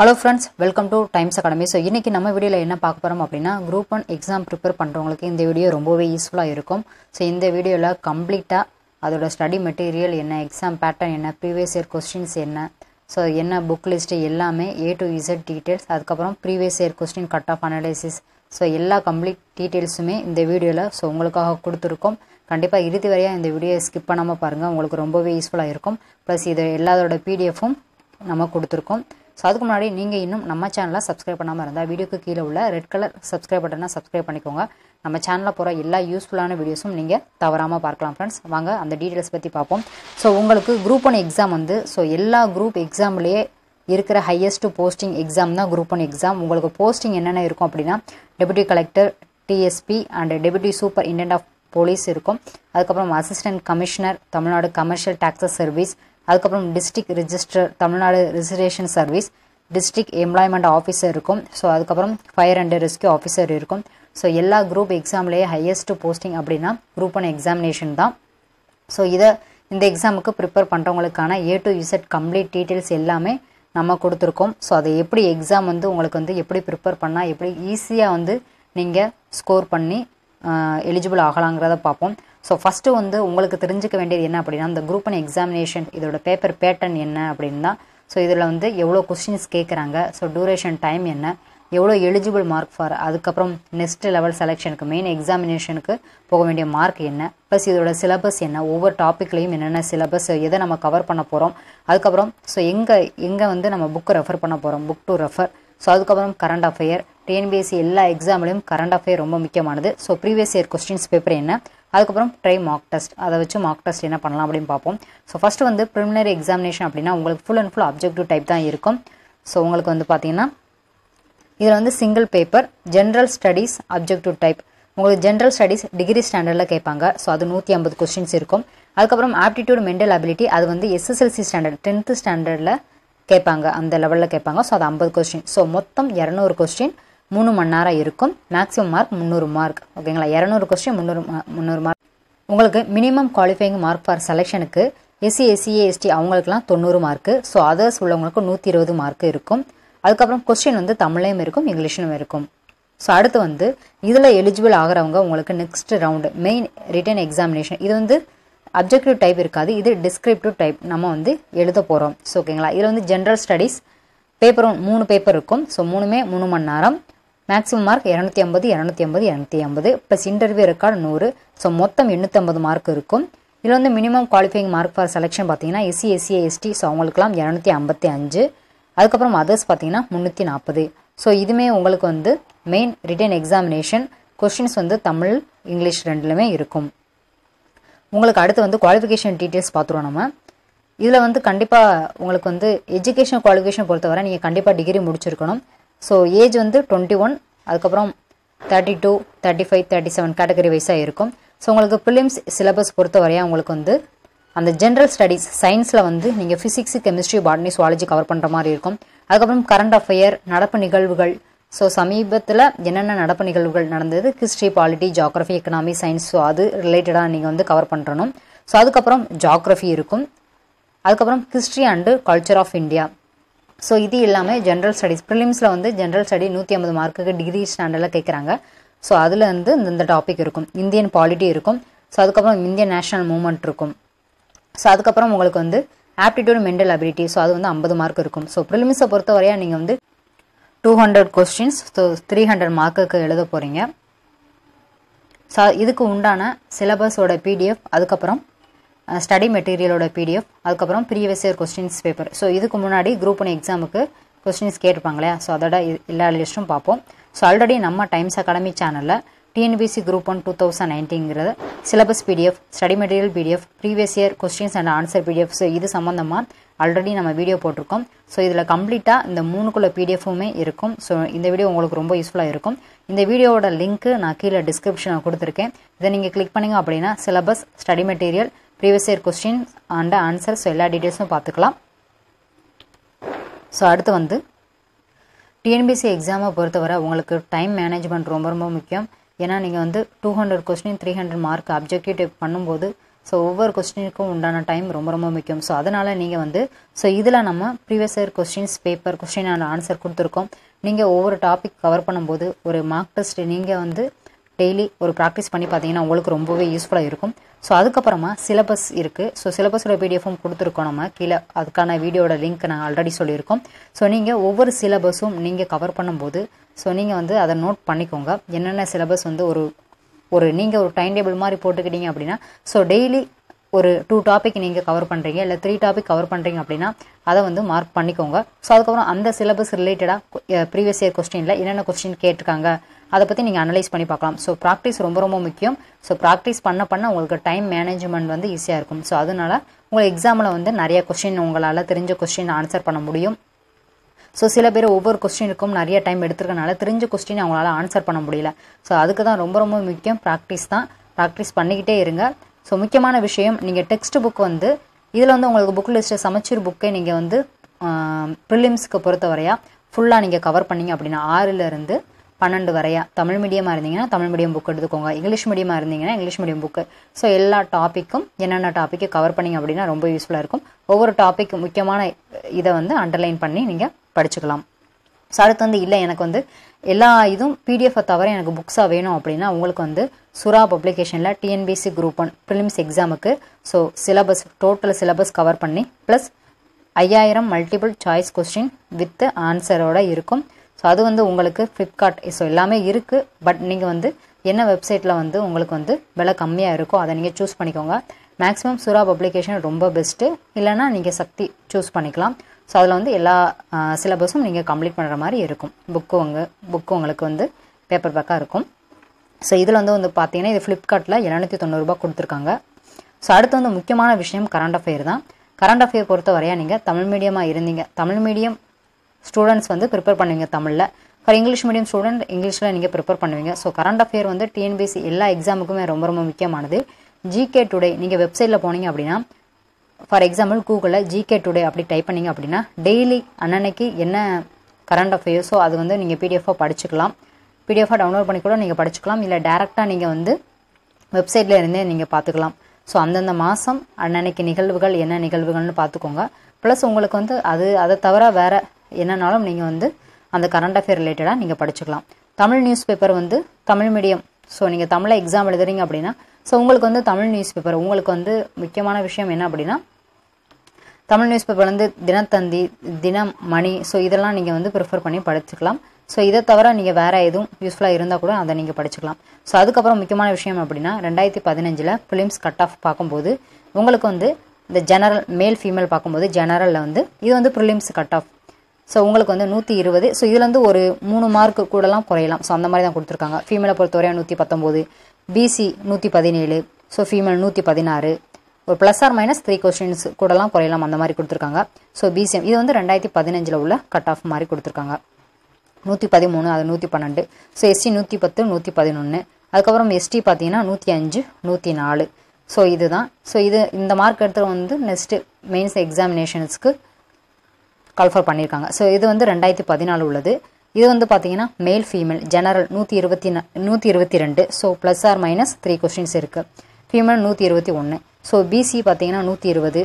Hello friends welcome to Times Academy so இன்றைக்கி நம்ம வீடியோவில் என்ன பார்க்க போகிறோம் அப்படின்னா குரூப் ஒன் எக்ஸாம் ப்ரிப்பேர் பண்ணுறவங்களுக்கு இந்த வீடியோ ரொம்பவே யூஸ்ஃபுல்லாக இருக்கும். ஸோ இந்த வீடியோவில் கம்ப்ளீட்டாக அதோட ஸ்டடி மெட்டீரியல் என்ன எக்ஸாம் பேட்டர்ன் என்ன ப்ரீவியஸ் இயர் கொஸ்டின்ஸ் என்ன ஸோ என்ன புக் லிஸ்ட்டு எல்லாமே ஏ டு இசட் டீட்டெயில்ஸ் அதுக்கப்புறம் previous year question cut off analysis so எல்லா கம்ப்ளீட் டீட்டெயில்ஸுமே இந்த வீடியோவில் ஸோ உங்களுக்காக கொடுத்துருக்கோம். கண்டிப்பாக இறுதி வரையாக இந்த வீடியோ ஸ்கிப் பண்ணாமல் பாருங்கள் உங்களுக்கு ரொம்பவே யூஸ்ஃபுல்லாக இருக்கும். ப்ளஸ் இது எல்லாதோட பிடிஎஃப்பும் நம்ம கொடுத்துருக்கோம். ஸோ அதுக்கு முன்னாடி நீங்கள் இன்னும் நம்ம சேனலை சப்ஸ்கிரைப் பண்ணாமல் இருந்தால் வீடியோக்கு கீழே உள்ள ரெட் கலர் சப்ஸ்கிரைப் பட்டனை சப்ஸ்கிரைப் பண்ணிக்கோங்க. நம்ம சேனலில் போகிற எல்லா யூஸ்ஃபுல்லான வீடியோஸும் நீங்கள் தவறாமல் பார்க்கலாம் ஃப்ரெண்ட்ஸ் வாங்க அந்த டீட்டெயில்ஸ் பற்றி பார்ப்போம். ஸோ உங்களுக்கு குரூப் ஒன் எக்ஸாம் வந்து ஸோ எல்லா குரூப் எக்ஸாம்லேயே இருக்கிற ஹையஸ்ட் போஸ்டிங் எக்ஸாம் தான் குரூப் ஒன் எக்ஸாம் உங்களுக்கு போஸ்டிங் என்னென்ன இருக்கும் அப்படின்னா deputy collector DSP and deputy superintendent of police இருக்கும். அதுக்கப்புறம் assistant commissioner Tamil Nadu commercial taxes service அதுக்கப்புறம் district register Tamil Nadu registration service district employment officer இருக்கும். So அதுக்கப்புறம் ஃபயர் அண்ட் ரெஸ்கியூ ஆஃபீஸர் இருக்கும். ஸோ எல்லா குரூப் எக்ஸாம்லேயே highest posting அப்படின்னா group one examination தான். ஸோ இதை இந்த எக்ஸாமுக்கு prepare பண்ணுறவங்களுக்கான A to Z complete details எல்லாமே நம்ம கொடுத்துருக்கோம். ஸோ அதை எப்படி எக்ஸாம் வந்து உங்களுக்கு வந்து எப்படி ப்ரிப்பேர் பண்ணால் எப்படி ஈஸியாக வந்து நீங்கள் ஸ்கோர் பண்ணி எலிஜிபிள் ஆகலாங்கிறத பார்ப்போம். ஸோ ஃபஸ்ட்டு வந்து உங்களுக்கு தெரிஞ்சுக்க வேண்டியது என்ன அப்படின்னா அந்த குரூப் ஒன் எக்ஸாமினேஷன் இதோட பேப்பர் பேட்டர்ன் என்ன அப்படின்னா ஸோ இதில் வந்து எவ்வளோ கொஸ்டின்ஸ் கேட்குறாங்க ஸோ டூரேஷன் டைம் என்ன? எவ்வளோ எலிஜிபிள் மார்க் ஃபார் அதுக்கப்புறம் நெக்ஸ்ட் லெவல் செலெக்ஷனுக்கு மெயின் எக்ஸாமினேஷனுக்கு போக வேண்டிய மார்க் என்ன? ப்ளஸ் இதோட சிலபஸ் என்ன? ஒவ்வொரு டாப்பிக்லேயும் என்னென்ன சிலபஸ் எதை நம்ம கவர் பண்ண போகிறோம் அதுக்கப்புறம் ஸோ எங்கே எங்கே வந்து நம்ம புக்கு ரெஃபர் பண்ண போகிறோம் புக் டு ரெஃபர் ஸோ அதுக்கப்புறம் கரண்ட் அஃபேர் டிஎன்பிஎஸ்சி எல்லா எக்ஸாம்லையும் கரண்ட் அஃபேர் ரொம்ப முக்கியமானது. So previous year questions paper என்ன? அதுக்கப்புறம் ட்ரை மார்க் டெஸ்ட் அதை வச்சு மார்க் டெஸ்ட் என்ன பண்ணலாம் அப்படின்னு பார்ப்போம். ஸோ ஃபஸ்ட்டு வந்து ப்ரிலிமினரி எக்ஸாமினேஷன் அப்படின்னா உங்களுக்கு full and full objective type தான் இருக்கும். ஸோ உங்களுக்கு வந்து பார்த்தீங்கன்னா இதில் வந்து single paper general studies objective type உங்களுக்கு ஜென்ரல் ஸ்டடீஸ் டிகிரி ஸ்டாண்டர்டில் கேட்பாங்க. ஸோ அது நூற்றி ஐம்பது கொஸ்டின்ஸ் இருக்கும். அதுக்கப்புறம் ஆப்டிடியூட் மென்டல் அபிலிட்டி அது வந்து எஸ்எஸ்எல்சி ஸ்டாண்டர்ட் டென்த்து ஸ்டாண்டர்டில் கேட்பாங்க. அந்த லெவலில் கேட்பாங்க. ஸோ அது ஐம்பது கொஸ்டின் ஸோ மொத்தம் இரநூறு கொஸ்டின் மூணு மணி நேரம் இருக்கும். மேக்ஸிமம் மார்க் முந்நூறு மார்க் ஓகேங்களா இரநூறு கொஸ்டின் முந்நூறு முந்நூறு மார்க் உங்களுக்கு மினிமம் குவாலிஃபைங் மார்க் ஃபார் செலெக்ஷனுக்கு எஸ்சி எஸ்சிஏ எஸ்டி அவங்களுக்குலாம் தொண்ணூறு மார்க்கு ஸோ அதர்ஸ் உள்ளவங்களுக்கு நூற்றி இருபது மார்க் இருக்கும். அதுக்கப்புறம் கொஸ்டின் வந்து தமிழ்லையும் இருக்கும் இங்கிலீஷ்லையும் இருக்கும். ஸோ அடுத்து வந்து இதில் எலிஜிபிள் ஆகிறவங்க உங்களுக்கு next round main written examination இது வந்து அப்ஜெக்டிவ் டைப் இருக்காது. இது டிஸ்கிரிப்டிவ் டைப் நம்ம வந்து எழுத போகிறோம் ஸோ ஓகேங்களா இதில் வந்து ஜென்ரல் ஸ்டடீஸ் பேப்பரும் மூணு பேப்பர் இருக்கும். ஸோ மூணுமே மூணு மணி நேரம். மேக்ஸிமம் மார்க் இரநூத்தி ஐம்பது இரநூத்தி ஐம்பது இரநூத்தி ஐம்பது. ப்ளஸ் இன்டர்வியூ ரெக்கார்டு நூறு. ஸோ மொத்தம் எண்ணூற்றம்பது மார்க் இருக்கும். இதில் வந்து minimum qualifying mark for selection பார்த்தீங்கன்னா எஸ்சி எஸ்சி எஸ்டி ஸோ அவங்களுக்குலாம் இரநூத்தி ஐம்பத்தி அஞ்சு. அதுக்கப்புறம் அதர்ஸ் பார்த்தீங்கன்னா முந்நூற்றி நாற்பது. ஸோ இதுவுமே உங்களுக்கு வந்து மெயின் ரிட்டன் எக்ஸாமினேஷன் கொஷின்ஸ் வந்து தமிழ் இங்கிலீஷ் ரெண்டுலுமே இருக்கும். உங்களுக்கு அடுத்து வந்து குவாலிஃபிகேஷன் டீட்டெயில்ஸ் பார்த்துருவோம் நம்ம. இதில் வந்து கண்டிப்பாக உங்களுக்கு வந்து எஜுகேஷன் குவாலிஃபிகேஷன் பொறுத்தவரை நீங்கள் கண்டிப்பாக டிகிரி முடிச்சிருக்கணும். ஸோ ஏஜ் வந்து டுவெண்ட்டி ஒன் அதுக்கப்புறம் thirty two thirty five thirty seven category வைஸாக இருக்கும். ஸோ உங்களுக்கு ப்ரிலிம்ஸ் சிலபஸ் பொறுத்தவரையாக உங்களுக்கு வந்து அந்த ஜென்ரல் ஸ்டடீஸ் சயின்ஸில் வந்து நீங்கள் physics chemistry botany zoology cover பண்ணுற மாதிரி இருக்கும். அதுக்கப்புறம் கரண்ட் அஃபேர் நடப்பு நிகழ்வுகள். ஸோ சமீபத்தில் என்னென்ன நடப்பு நிகழ்வுகள் நடந்தது? History polity geography economy science so அது ரிலேட்டடாக நீங்கள் வந்து கவர் பண்ணுறணும் ஸோ அதுக்கப்புறம் ஜாக்ரஃபி இருக்கும். அதுக்கப்புறம் history and culture of India so இது இல்லாமல் ஜென்ரல் ஸ்டடீஸ் ப்ரிலிம்ஸில் வந்து ஜென்ரல் ஸ்டடி நூற்றி ஐம்பது மார்க்குக்கு டிகிரி ஸ்டாண்டர்டில் கேட்குறாங்க ஸோ அதில் வந்து இந்த டாபிக் இருக்கும். இந்தியன் பாலிட்டி இருக்கும். ஸோ அதுக்கப்புறம் இந்தியன் நேஷனல் மூமெண்ட் இருக்கும். ஸோ அதுக்கப்புறம் உங்களுக்கு வந்து ஆப்டிடியூட் மென்டல் அபிலிட்டி ஸோ அது வந்து ஐம்பது மார்க் இருக்கும். ஸோ ப்ரிலிம்ஸை பொறுத்தவரையா நீங்கள் வந்து two hundred questions so three hundred மார்க்குக்கு எழுத போகிறீங்க ஸோ இதுக்கு உண்டான சிலபஸோட பிடிஎஃப் அதுக்கப்புறம் ஸ்டடி மெட்டீரியலோட பிடிஎஃப் அதுக்கப்புறம் previous year questions paper so இதுக்கு முன்னாடி குரூப் ஒன் எக்ஸாமுக்கு கொஸ்டின்ஸ் கேட்டிருப்பாங்களே ஸோ அதோட எல்லா லிஸ்ட்டும் பார்ப்போம். ஸோ ஆல்ரெடி நம்ம டைம்ஸ் அகாடமி சேனலில் TNPSC group one two thousand நைன்டீங்கிறது syllabus PDF study material PDF previous year questions and answer PDF so இது சம்மந்தமாக ஆல்ரெடி நம்ம வீடியோ போட்டிருக்கோம். ஸோ இதில் கம்ப்ளீட்டாக இந்த மூணுக்குள்ள பிடிஎஃபுமே இருக்கும். ஸோ இந்த வீடியோ உங்களுக்கு ரொம்ப யூஸ்ஃபுல்லாக இருக்கும். இந்த வீடியோவோட லிங்க்கு நான் கீழே டிஸ்கிரிப்ஷனில் கொடுத்துருக்கேன். இதை நீங்கள் கிளிக் பண்ணிங்க அப்படின்னா syllabus study material previous year question and answer so எல்லா டீட்டெயில்ஸும் பார்த்துக்கலாம். ஸோ அடுத்து வந்து டிஎன்பிசி எக்ஸாமை பொறுத்தவரை உங்களுக்கு டைம் மேனேஜ்மெண்ட் ரொம்ப ரொம்ப முக்கியம். ஏன்னா நீங்கள் வந்து two hundred question three hundred mark objective பண்ணும்போது ஸோ ஒவ்வொரு கொஸ்டினுக்கும் உண்டான டைம் ரொம்ப ரொம்ப முக்கியம். ஸோ அதனால் நீங்கள் வந்து ஸோ இதில் நம்ம previous year questions paper question answer கொடுத்துருக்கோம். நீங்கள் ஒவ்வொரு டாபிக் கவர் பண்ணும்போது ஒரு மார்க் டெஸ்ட் நீங்கள் வந்து டெய்லி ஒரு ப்ராக்டிஸ் பண்ணி பார்த்தீங்கன்னா உங்களுக்கு ரொம்பவே யூஸ்ஃபுல்லாக இருக்கும். ஸோ அதுக்கப்புறமா சிலபஸ் இருக்குது ஸோ சிலபஸோட பிடிஎஃபும் கொடுத்துருக்கோம் நம்ம. கீழே அதுக்கான வீடியோட லிங்க் நான் ஆல்ரெடி சொல்லியிருக்கோம். ஸோ நீங்கள் ஒவ்வொரு சிலபஸும் நீங்கள் கவர் பண்ணும்போது ஸோ நீங்கள் வந்து அதை நோட் பண்ணிக்கோங்க. என்னென்ன சிலபஸ் வந்து ஒரு ஒரு நீங்கள் ஒரு டைம் டேபிள் மாதிரி போட்டுக்கிட்டீங்க அப்படின்னா ஸோ டெய்லி ஒரு டூ டாபிக் நீங்கள் கவர் பண்ணுறீங்க இல்லை த்ரீ டாபிக் கவர் பண்ணுறீங்க அப்படின்னா அதை வந்து மார்க் பண்ணிக்கோங்க. ஸோ அதுக்கப்புறம் அந்த சிலபஸ் ரிலேட்டடாக ப்ரீவியஸ் இயர் கொஸ்டினில் என்னென்ன கொஸ்டின் கேட்டிருக்காங்க அதை பற்றி நீங்கள் அனலைஸ் பண்ணி பார்க்கலாம். ஸோ ப்ராக்டிஸ் ரொம்ப ரொம்ப முக்கியம். ஸோ ப்ராக்டிஸ் பண்ண பண்ண உங்களுக்கு டைம் மேனேஜ்மெண்ட் வந்து ஈஸியாக இருக்கும். ஸோ அதனால உங்கள் எக்ஸாமில் வந்து நிறைய கொஸ்டின் உங்களால் தெரிஞ்ச கொஸ்டின் ஆன்சர் பண்ண முடியும். ஸோ சில பேர் ஒவ்வொரு கொஸ்டினுக்கும் நிறைய டைம் எடுத்துருக்கனால தெரிஞ்ச கொஸ்டின் அவங்களால ஆன்சர் பண்ண முடியல. ஸோ அதுக்கு தான் ரொம்ப ரொம்ப முக்கியம். ப்ராக்டிஸ் தான். ப்ராக்டிஸ் பண்ணிக்கிட்டே இருங்க. ஸோ முக்கியமான விஷயம் நீங்கள் டெக்ஸ்ட் புக் வந்து இதில் வந்து உங்களுக்கு புக் லிஸ்ட்டு சமச்சீர் புக்கை நீங்கள் வந்து ப்ரிலிம்ஸ்க்கு பொறுத்தவரையா ஃபுல்லாக நீங்கள் கவர் பண்ணீங்க அப்படின்னா ஆறிலிருந்து பன்னெண்டு வரையா தமிழ் மீடியமாக இருந்தீங்கன்னா தமிழ் மீடியம் புக் எடுத்துக்கோங்க. இங்கிலீஷ் மீடியமாக இருந்தீங்கன்னா இங்கிலீஷ் மீடியம் புக்கு ஸோ எல்லா டாப்பிக்கும் என்னென்ன டாப்பிக்கு கவர் பண்ணிங்க அப்படின்னா ரொம்ப யூஸ்ஃபுல்லாக இருக்கும். ஒவ்வொரு டாபிக் முக்கியமான இதை வந்து அண்டர்லைன் பண்ணி நீங்கள் படிச்சுக்கலாம். ஸோ அடுத்து வந்து இல்லை எனக்கு வந்து எல்லா இதுவும் பிடிஎஃபை தவிர எனக்கு புக்ஸாக வேணும் அப்படின்னா உங்களுக்கு வந்து சுறா பப்ளிகேஷனில் டிஎன்பிசி குரூப் ஒன் ப்ரிலிம்ஸ் எக்ஸாமுக்கு so syllabus total syllabus cover பண்ணி ப்ளஸ் ஐயாயிரம் மல்டிபிள் சாய்ஸ் கொஸ்டின் வித் ஆன்சரோட இருக்கும். ஸோ அது வந்து உங்களுக்கு ஃப்ளிப்கார்ட் ஸோ எல்லாமே இருக்குது பட் நீங்கள் வந்து என்ன வெப்சைட்டில் வந்து உங்களுக்கு வந்து விலை கம்மியாக இருக்கோ அதை நீங்கள் சூஸ் பண்ணிக்கோங்க. மேக்ஸிமம் சுறா பப்ளிகேஷன் ரொம்ப பெஸ்ட்டு இல்லைனா நீங்கள் சக்தி சூஸ் பண்ணிக்கலாம். ஸோ அதில் வந்து எல்லா சிலபஸும் நீங்கள் கம்ப்ளீட் பண்ணுற மாதிரி இருக்கும். புக்கு உங்க புக்கு உங்களுக்கு வந்து பேப்பர் பேக்காக இருக்கும். ஸோ இதில் வந்து வந்து பார்த்தீங்கன்னா இது ஃப்ளிப்கார்ட்டில் இரநூத்தி தொண்ணூறுரூபா கொடுத்துருக்காங்க. ஸோ அடுத்து வந்து முக்கியமான விஷயம் கரண்ட் அஃபேர் தான். கரண்ட் அஃபேர் பொறுத்த வரையா நீங்கள் தமிழ் மீடியமாக இருந்தீங்க. தமிழ் மீடியம் ஸ்டூடெண்ட்ஸ் வந்து ப்ரிப்பேர் பண்ணுவீங்க தமிழில். ஃபார் இங்கிலீஷ் மீடியம் ஸ்டூடெண்ட் இங்கிலீஷில் நீங்கள் ப்ரிப்பேர் பண்ணுவீங்க. ஸோ கரண்ட் அஃபேர் வந்து டிஎன்பிசி எல்லா எக்ஸாமுக்குமே ரொம்ப ரொம்ப முக்கியமானது. ஜிகே டுடே நீங்கள் வெப்சைட்டில் போனீங்க அப்படின்னா ஃபார் எக்ஸாம்பிள் கூகுளில் ஜிகே டுடே அப்படி டைப் பண்ணிங்க அப்படின்னா டெய்லி அன்னன்னைக்கு என்ன கரண்ட் அஃபேர்ஸோ அது வந்து நீங்கள் பிடிஎஃபாக படிச்சுக்கலாம். பிடிஎஃபாக டவுன்லோட் பண்ணி கூட நீங்கள் படிச்சுக்கலாம். இல்லை டேரெக்டாக நீங்கள் வந்து வெப்சைட்டில் இருந்தே நீங்கள் பார்த்துக்கலாம் ஸோ அந்தந்த மாதம் அன்னன்னைக்கு நிகழ்வுகள் என்ன நிகழ்வுகள்னு பார்த்துக்கோங்க ப்ளஸ் உங்களுக்கு வந்து அது அதை தவிர வேறு என்னன்னாலும் நீங்கள் வந்து அந்த கரண்ட் அஃபேர் ரிலேட்டடாக நீங்கள் படிச்சுக்கலாம். தமிழ் நியூஸ் பேப்பர் வந்து தமிழ் மீடியம் ஸோ நீங்கள் தமிழில் எக்ஸாம் எழுதுறீங்க அப்படின்னா ஸோ உங்களுக்கு வந்து தமிழ் நியூஸ் பேப்பர் உங்களுக்கு வந்து முக்கியமான விஷயம் என்ன அப்படின்னா தமிழ் நியூஸ் பேப்பர் வந்து தினத்தந்தி தினம் மணி ஸோ இதெல்லாம் நீங்கள் வந்து ப்ரிஃபர் பண்ணி படிச்சுக்கலாம். ஸோ இதை தவிர நீங்கள் வேறு எதுவும் யூஸ்ஃபுல்லாக இருந்தால் கூட அதை நீங்கள் படிச்சுக்கலாம். ஸோ அதுக்கப்புறம் முக்கியமான விஷயம் அப்படின்னா ரெண்டாயிரத்தி பதினஞ்சில் ஃபிலிம்ஸ் கட் ஆஃப் பார்க்கும்போது உங்களுக்கு வந்து இந்த ஜெனரல் மேல் ஃபீமேல் பார்க்கும்போது ஜெனரலில் வந்து இது வந்து ப்ரிலிம்ஸ் கட் ஆஃப் ஸோ உங்களுக்கு வந்து நூற்றி இருபது. ஸோ இதுலேருந்து ஒரு மூணு மார்க் கூடலாம் குறையலாம். ஸோ அந்த மாதிரி தான் கொடுத்துருக்காங்க. ஃபீமேலை பொறுத்தவரையா நூற்றி பத்தொம்போது. பிசி நூற்றி பதினேழு ஸோ ஃபீமேல் நூற்றி பதினாறு. ஒரு plus or minus three questions கூடலாம் குறையலாம் அந்த மாதிரி கொடுத்துருக்காங்க. ஸோ பிசிஎம் இது வந்து ரெண்டாயிரத்தி பதினஞ்சில் உள்ள கட் ஆஃப் மாதிரி கொடுத்துருக்காங்க. நூற்றி பதிமூணு அது நூற்றி பன்னெண்டு. ஸோ எஸ்சி நூற்றி பத்து நூற்றி பதினொன்று அதுக்கப்புறம் எஸ்டி பார்த்தீங்கன்னா நூற்றி அஞ்சு நூற்றி நாலு. ஸோ இதுதான். ஸோ இது இந்த மார்க் எடுத்து வந்து நெக்ஸ்ட்டு மெயின்ஸ் எக்ஸாமினேஷன்ஸ்க்கு கால்ஃபர் பண்ணியிருக்காங்க. ஸோ இது வந்து ரெண்டாயிரத்தி பதினாலு உள்ளது. இது வந்து பார்த்தீங்கன்னா மேல் ஃபீமேல் ஜெனரல் நூற்றி இருபத்தி நூற்றி இருபத்தி ரெண்டு. So plus or minus three questions இருக்குது ஃபீமேல் நூற்றி இருபத்தி ஒன்று ஸோ பிசி பார்த்தீங்கன்னா நூற்றி இருபது.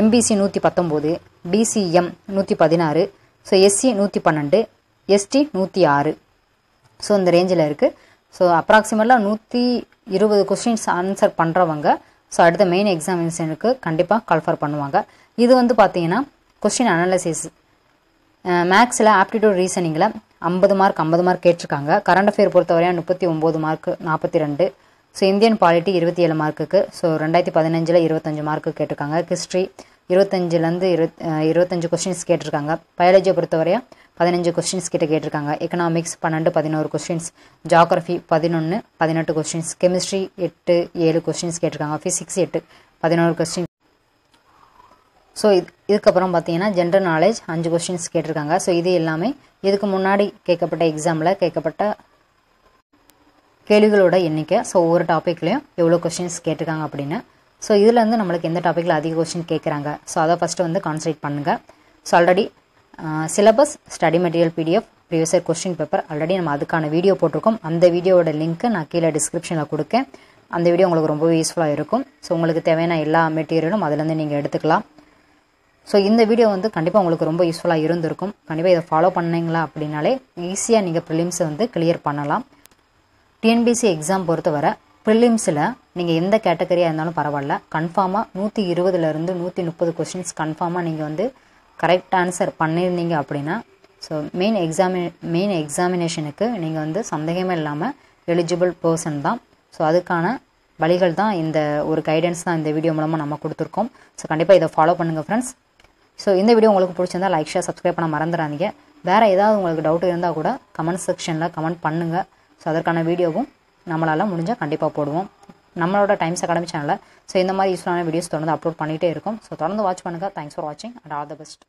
எம்பிசி நூற்றி பத்தொம்போது. பிசிஎம் நூற்றி பதினாறு. ஸோ எஸ்சி நூற்றி பன்னெண்டு. எஸ்டி நூற்றி ஆறு. ஸோ இந்த ரேஞ்சில் இருக்குது ஸோ அப்ராக்சிமேட்டாக நூற்றி இருபது கொஸ்டின்ஸ் ஆன்சர் பண்ணுறவங்க ஸோ அடுத்த மெயின் எக்ஸாமினேஷனுக்கு கண்டிப்பாக கால்ஃபர் பண்ணுவாங்க. இது வந்து பார்த்தீங்கன்னா கொஸ்டின் அனாலிசிஸ் மேக்ஸில் ஆப்டிடியூட் ரீசனிங்கில் ஐம்பது மார்க் ஐம்பது மார்க் கேட்டிருக்காங்க. கரண்ட் அஃபேர் பொறுத்தவரையா முப்பத்தி ஒம்பது மார்க் நாற்பத்தி ரெண்டு. ஸோ இந்தியன் பாலிட்டி இருபத்தி ஏழு மார்க்குக்கு ஸோ ரெண்டாயிரத்தி பதினஞ்சில் இருபத்தஞ்சு மார்க்கு கேட்டிருக்காங்க. ஹிஸ்ட்ரி இருபத்தஞ்சிலேருந்து இருபத் இருபத்தஞ்சு கொஸ்டின்ஸ் கேட்டிருக்காங்க. பயாலஜியை பொறுத்தவரையா பதினஞ்சு கொஸ்டின்ஸ் கிட்ட கேட்டிருக்காங்க. எக்கனாமிக்ஸ் பன்னெண்டு பதினோரு கொஸ்டின்ஸ் ஜாகிரஃபி பதினொன்று பதினெட்டு கொஸ்டின்ஸ் கெமிஸ்ட்ரி எட்டு ஏழு கொஸ்டின்ஸ் கேட்டிருக்காங்க. ஃபிசிக்ஸ் எட்டு பதினோரு கொஸ்டின் ஸோ இது இதுக்கப்புறம் பார்த்தீங்கன்னா ஜென்ரல் நாலேஜ் அஞ்சு கொஸ்டின்ஸ் கேட்டிருக்காங்க. ஸோ இது எல்லாமே இதுக்கு முன்னாடி கேட்கப்பட்ட எக்ஸாமில் கேட்கப்பட்ட கேள்விகளோட எண்ணிக்கை. ஸோ ஒவ்வொரு டாப்பிக்லேயும் எவ்வளோ கொஸ்டின்ஸ் கேட்டிருக்காங்க அப்படின்னு. ஸோ இதுலேருந்து நம்மளுக்கு எந்த டாப்பிக்கில் அதிக கொஸ்டின் கேட்குறாங்க? ஸோ அதை ஃபஸ்ட்டு வந்து கான்சன்ட்ரேட் பண்ணுங்கள் so already syllabus study material PDF previous year question paper already நம்ம அதுக்கான வீடியோ போட்டிருக்கோம். அந்த வீடியோவோட லிங்க்கு நான் கீழே டிஸ்கிரிப்ஷனில் கொடுக்கேன். அந்த வீடியோ உங்களுக்கு ரொம்ப யூஸ்ஃபுல்லாக இருக்கும். ஸோ உங்களுக்கு தேவையான எல்லா மெட்டீரியலும் அதுலேருந்து நீங்கள் எடுத்துக்கலாம். ஸோ இந்த வீடியோ வந்து கண்டிப்பாக உங்களுக்கு ரொம்ப யூஸ்ஃபுல்லாக இருந்திருக்கும். கண்டிப்பாக இதை ஃபாலோ பண்ணீங்களா அப்படின்னாலே ஈஸியாக நீங்கள் ப்ரிலிம்ஸை வந்து கிளியர் பண்ணலாம். டிஎன்பிசி எக்ஸாம் பொறுத்தவரை ப்ரிலிம்ஸில் நீங்கள் எந்த கேட்டகரியாக இருந்தாலும் பரவாயில்ல. கன்ஃபார்மாக நூற்றி இருபதுலேருந்து நூற்றி முப்பது கொஷின்ஸ் கன்ஃபார்மாக நீங்கள் வந்து கரெக்ட் ஆன்சர் பண்ணியிருந்தீங்க அப்படின்னா ஸோ மெயின் எக்ஸாமி மெயின் எக்ஸாமினேஷனுக்கு நீங்கள் வந்து சந்தேகமே இல்லாமல் எலிஜிபிள் பர்சன் தான். ஸோ அதுக்கான வழிகள் தான் இந்த ஒரு கைடன்ஸ் தான் இந்த வீடியோ மூலமாக நம்ம கொடுத்துருக்கோம். ஸோ கண்டிப்பாக இதை ஃபாலோ பண்ணுங்கள் ஃப்ரெண்ட்ஸ் ஸோ இந்த வீடியோ உங்களுக்கு பிடிச்சிருந்தா லைக் ஷேர் சப்ஸ்கிரைப் பண்ண மறந்துடாதீங்க. வேறு ஏதாவது உங்களுக்கு டவுட் இருந்தால் கூட கமெண்ட் செக்ஷனில் கமெண்ட் பண்ணுங்கள் ஸோ அதற்கான வீடியோவும் நம்மளால் முடிஞ்சால் கண்டிப்பாக போடுவோம். நம்மளோட டைம்ஸ் அகாடமி சேனலில் ஸோ இந்த மாதிரி யூஸ்ஃபுல்லான வீடியோஸ் தொடர்ந்து அப்லோட் பண்ணிகிட்டே இருக்கும். ஸோ தொடர்ந்து வாட்ச் பண்ணுங்கள் தேங்க்ஸ் ஃபார் வாட்சிங் அண்ட் ஆல் த பெஸ்ட்